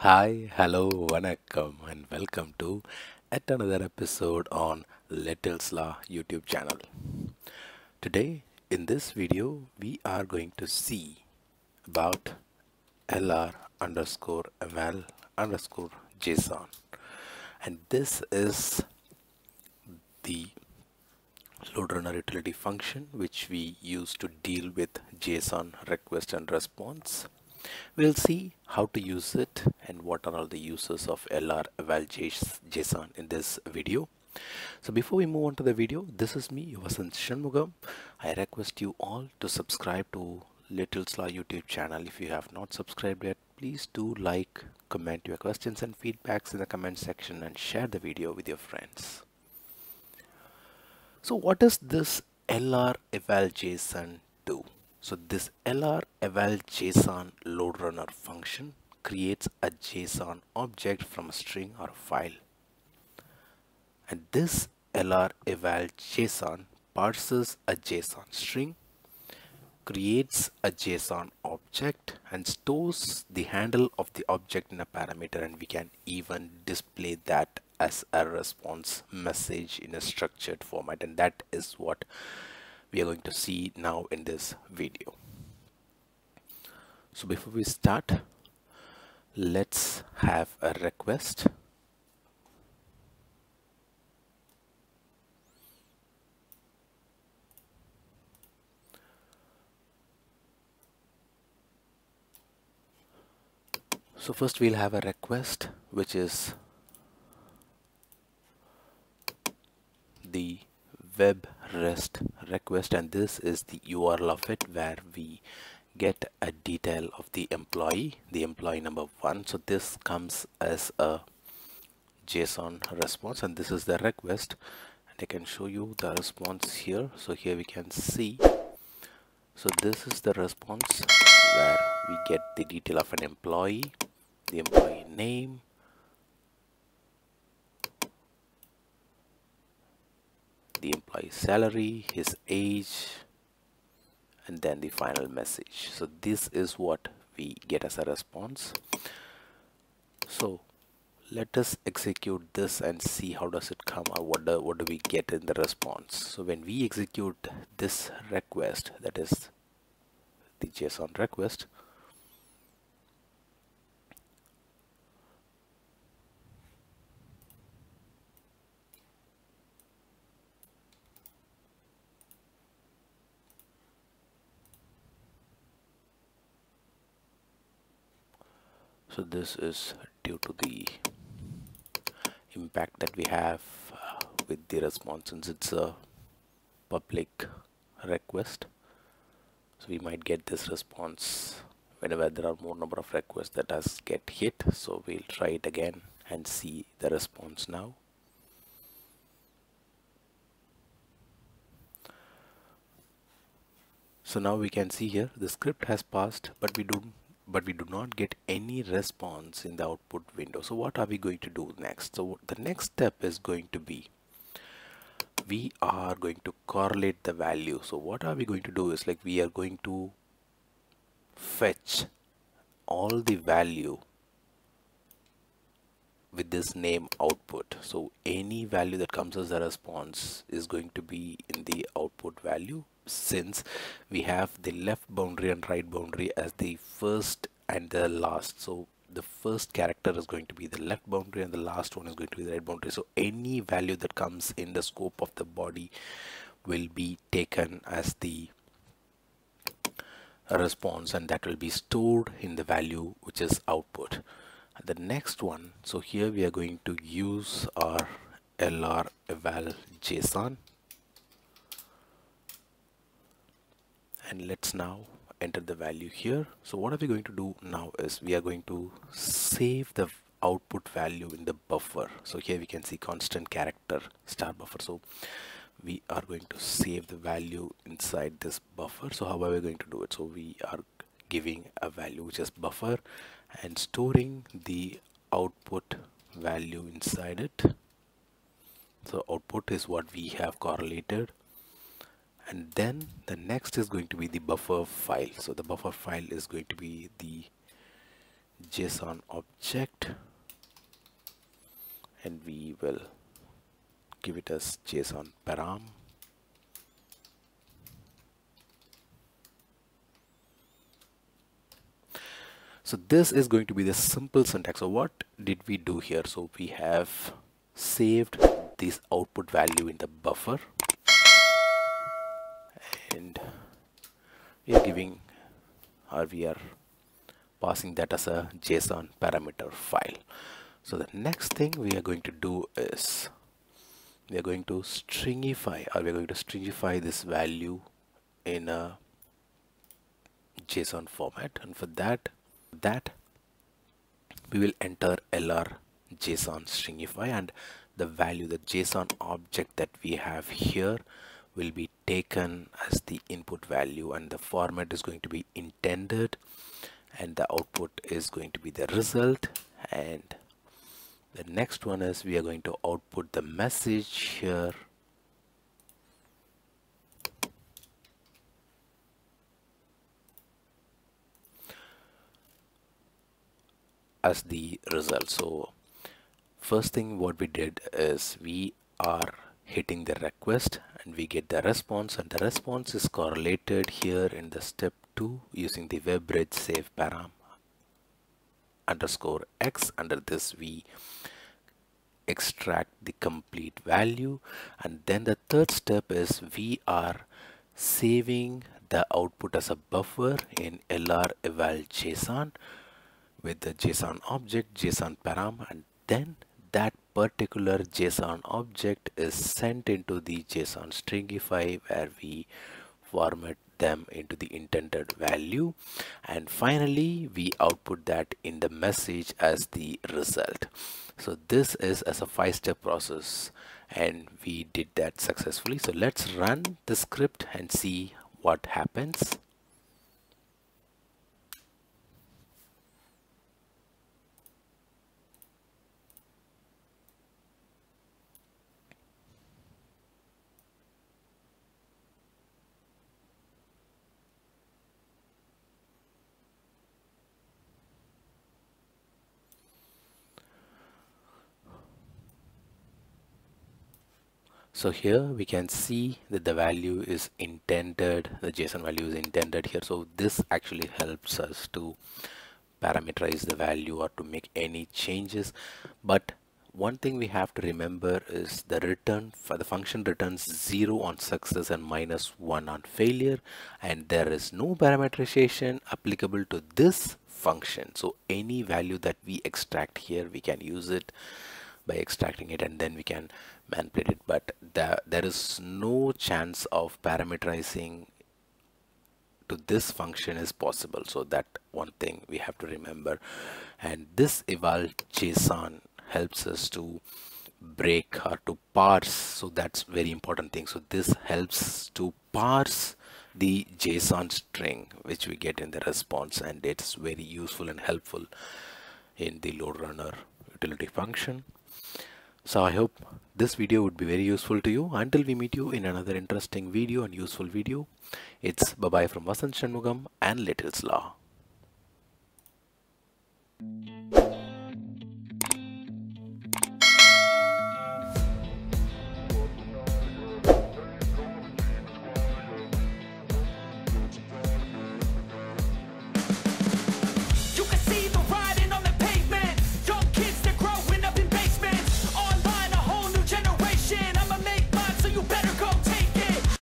Hi, hello, vanakkam, and welcome to yet another episode on Little's Law YouTube channel. Today, in this video, we are going to see about lr underscore eval underscore json, and this is the load runner utility function which we use to deal with JSON request and response. We'll see how to use it and what are all the uses of LR eval JSON in this video. So before we move on to the video, this is me, Vasant Shanmugam. I request you all to subscribe to Little Law YouTube channel. If you have not subscribed yet, please do like, comment your questions and feedbacks in the comment section and share the video with your friends. So what is this LR eval JSON? So this LR eval JSON load runner function creates a JSON object from a string or a file. And this LR eval JSON parses a JSON string, creates a JSON object and stores the handle of the object in a parameter and we can even display that as a response message in a structured format and that is what we are going to see now in this video. So before we start let's have a request. So first we'll have a request which is the web rest request and this is the URL of it where we get a detail of the employee the employee number one. So this comes as a JSON response and this is the request. And I can show you the response here. So here we can see. So this is the response where we get the detail of an employee the employee name the employee salary, his age, and then the final message. So this is what we get as a response. So let us execute this and see how does it come or what do, what do we get in the response. So when we execute this request, that is the JSON request, so this is due to the impact that we have uh, with the response since it's a public request. So we might get this response whenever there are more number of requests that has get hit. So we'll try it again and see the response now. So now we can see here the script has passed but we don't but we do not get any response in the output window. So what are we going to do next? So the next step is going to be we are going to correlate the value. So what are we going to do is like we are going to fetch all the value with this name output. So any value that comes as a response is going to be in the output value since we have the left boundary and right boundary as the first and the last. So the first character is going to be the left boundary and the last one is going to be the right boundary. So any value that comes in the scope of the body will be taken as the response and that will be stored in the value which is output the next one so here we are going to use our lr eval json. And let's now enter the value here. So what are we going to do now is we are going to save the output value in the buffer. So here we can see constant character star buffer. So we are going to save the value inside this buffer. So how are we going to do it? So we are giving a value which is buffer and storing the output value inside it. So output is what we have correlated. And then the next is going to be the buffer file. So the buffer file is going to be the JSON object. And we will give it as JSON param so this is going to be the simple syntax. So what did we do here? So we have saved this output value in the buffer. And we are giving or we are passing that as a JSON parameter file. So the next thing we are going to do is we are going to stringify or we are going to stringify this value in a JSON format. And for that that we will enter lr JSON stringify and the value the JSON object that we have here will be taken as the input value and the format is going to be intended and the output is going to be the result. And the next one is we are going to output the message here as the result. So first thing what we did is we are hitting the request and we get the response and the response is correlated here in the step 2 using the web reg save param underscore x. Under this we extract the complete value. And then the third step is we are saving the output as a buffer in lr eval json with the json object json param and then that particular JSON object is sent into the JSON stringify where we format them into the intended value. And finally we output that in the message as the result. So this is as a five step process and we did that successfully. So let's run the script and see what happens so here we can see that the value is intended the json value is intended here. So this actually helps us to parameterize the value or to make any changes. But one thing we have to remember is the return for the function returns 0 on success and minus 1 on failure. And there is no parameterization applicable to this function. So any value that we extract here we can use it by extracting it and then we can manipulate it. But there, there is no chance of parameterizing to this function is possible. So that one thing we have to remember. And this eval json helps us to break or to parse. So that's very important thing. So this helps to parse the json string which we get in the response. And it's very useful and helpful in the load runner utility function so I hope this video would be very useful to you. Until we meet you in another interesting video and useful video, it's bye-bye from Vasant Shanmugam and Little's Law.